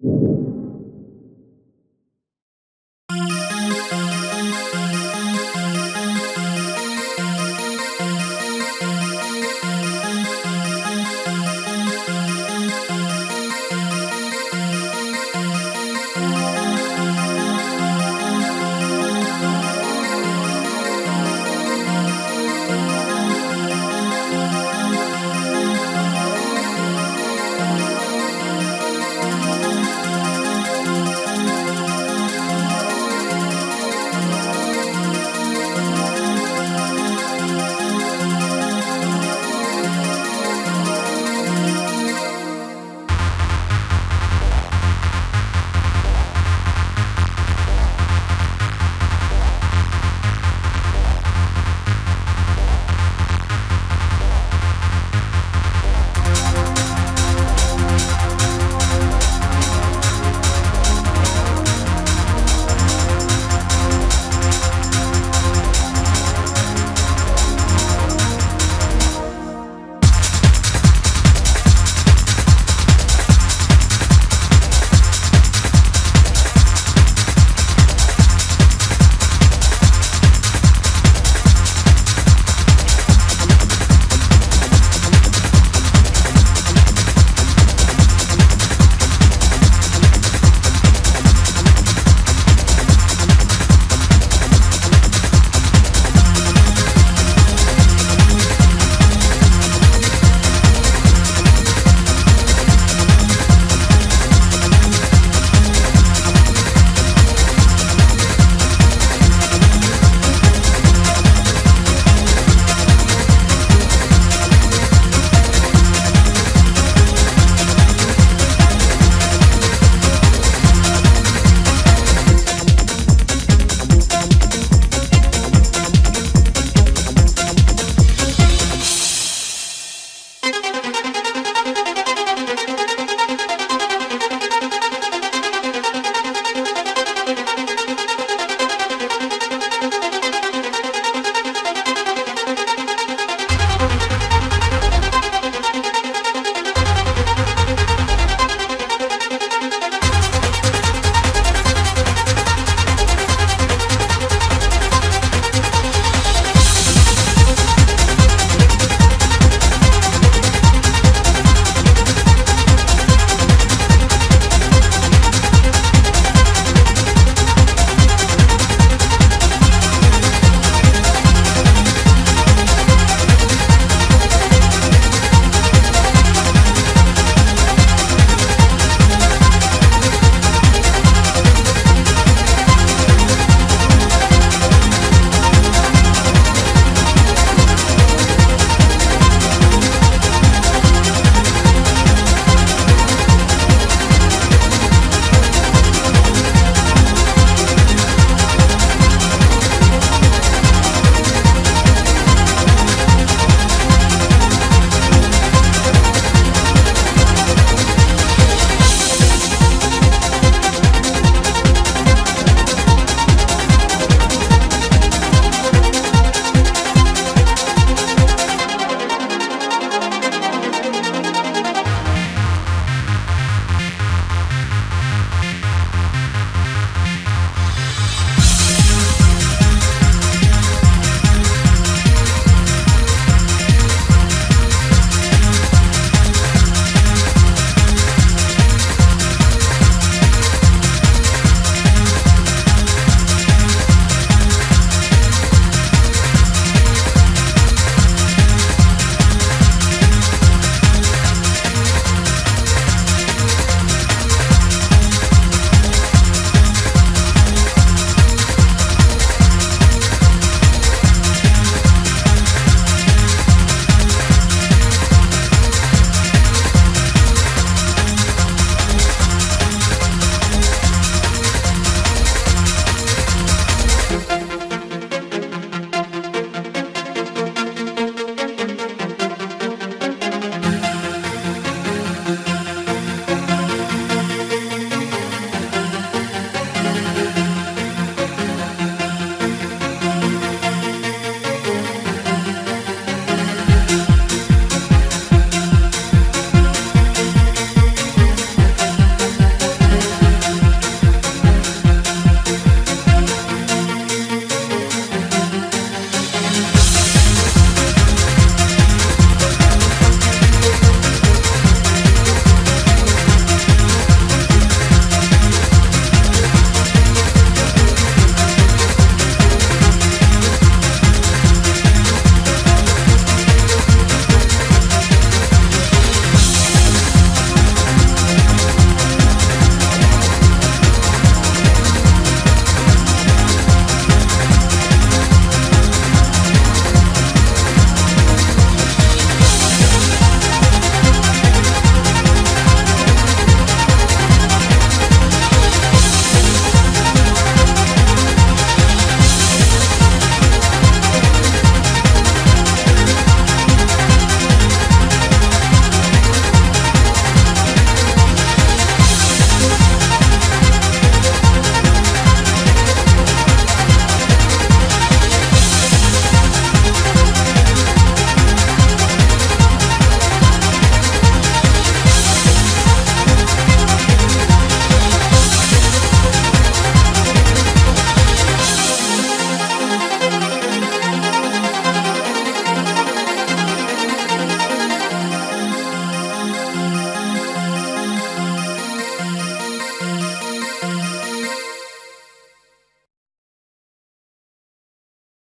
you